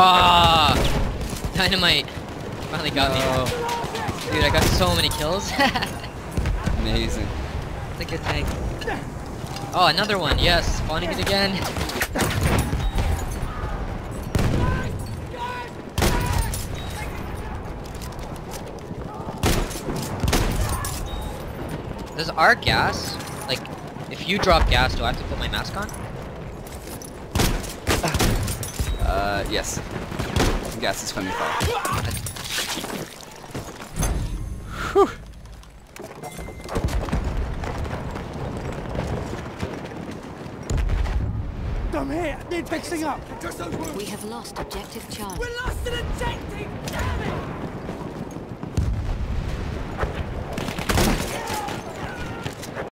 Ah, dynamite finally got me. No. Dude, I got so many kills. Amazing. It's a good thing. Oh, another one. Yes, spawning it again. Does our gas, like, if you drop gas, do I have to put my mask on? Uh, yes. Gas is friendly fire. Whew. I'm here. Need fixing up. We have lost objective charge. We lost an objective.